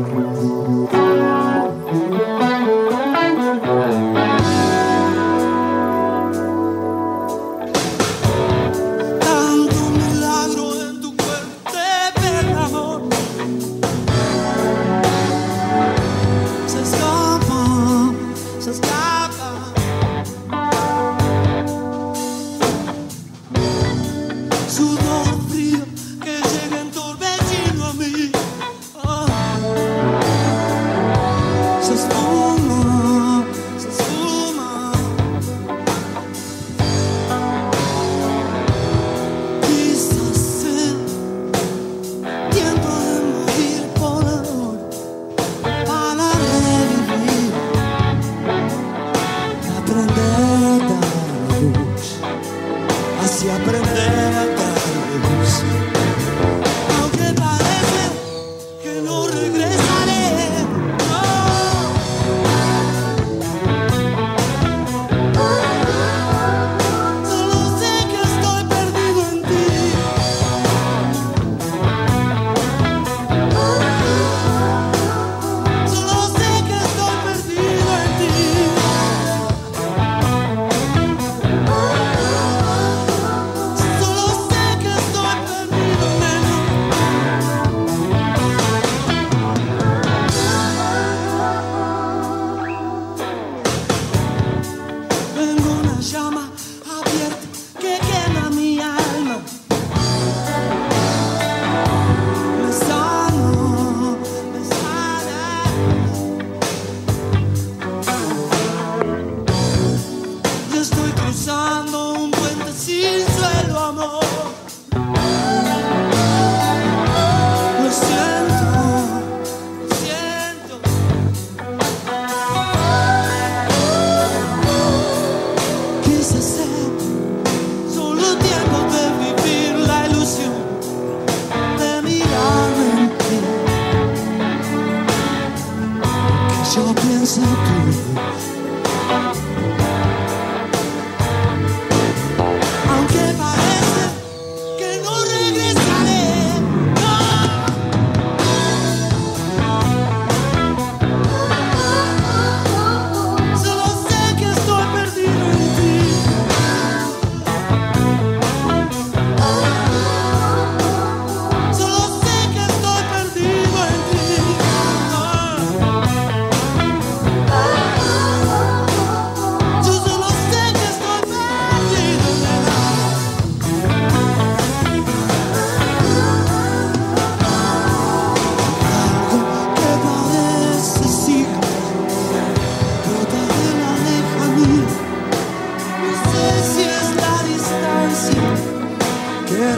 Thank you.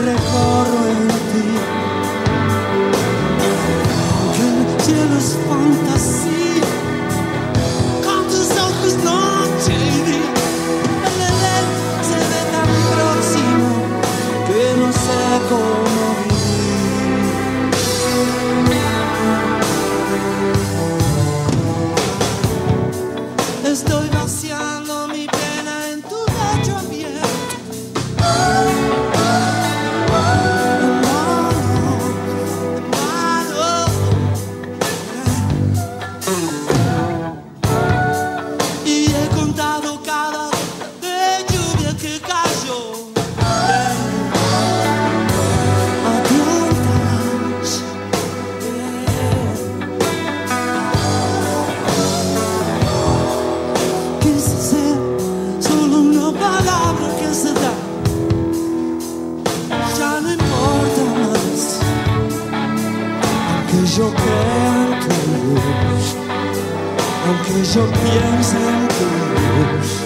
tierra corro en ti. Que el cielo espanta. que yo piense en ti.